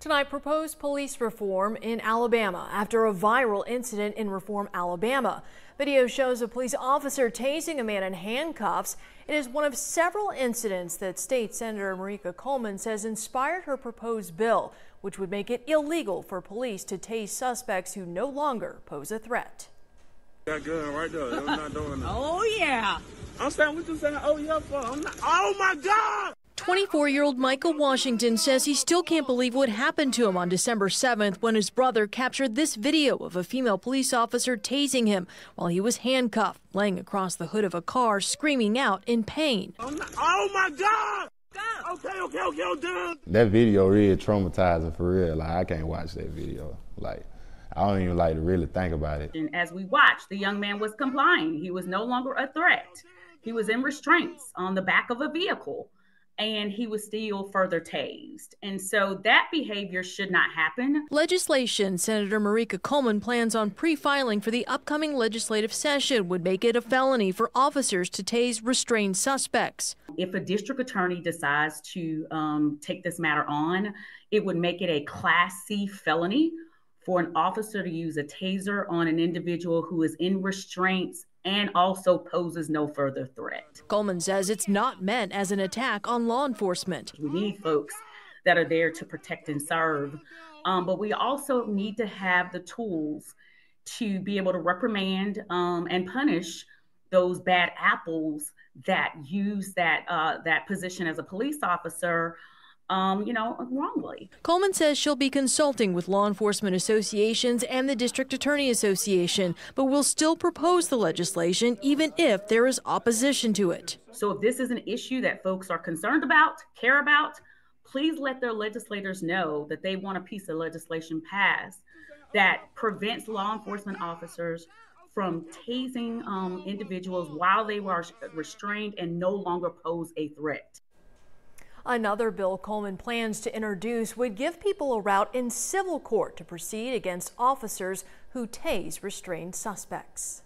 Tonight, proposed police reform in Alabama after a viral incident in Reform, Alabama. Video shows a police officer tasing a man in handcuffs. It is one of several incidents that State Senator Merika Coleman says inspired her proposed bill, which would make it illegal for police to tase suspects who no longer pose a threat. That gun right there. I'm not doing that. Oh, yeah. I'm saying what you saying. Oh, yeah, for. I'm not. Oh, my God. 24 year old Michael Washington says he still can't believe what happened to him on December 7th when his brother captured this video of a female police officer tasing him while he was handcuffed, laying across the hood of a car, screaming out in pain. Oh Not, oh my God! Okay, okay, okay, I'm done. That video really traumatizing for real. Like I can't watch that video. Like I don't even like to really think about it. And as we watched, the young man was complying. He was no longer a threat. He was in restraints on the back of a vehicle and he was still further tased. And so that behavior should not happen. Legislation Senator Merika Coleman plans on pre filing for the upcoming legislative session would make it a felony for officers to tase restrained suspects. If a district attorney decides to um, take this matter on, it would make it a Class C felony for an officer to use a taser on an individual who is in restraints and also poses no further threat. Coleman says it's not meant as an attack on law enforcement. We need folks that are there to protect and serve, um, but we also need to have the tools to be able to reprimand um, and punish those bad apples that use that uh, that position as a police officer um, you know, wrongly. Coleman says she'll be consulting with law enforcement associations and the District Attorney Association, but will still propose the legislation even if there is opposition to it. So if this is an issue that folks are concerned about, care about, please let their legislators know that they want a piece of legislation passed that prevents law enforcement officers from tasing um, individuals while they were restrained and no longer pose a threat. Another bill Coleman plans to introduce would give people a route in civil court to proceed against officers who tase restrained suspects.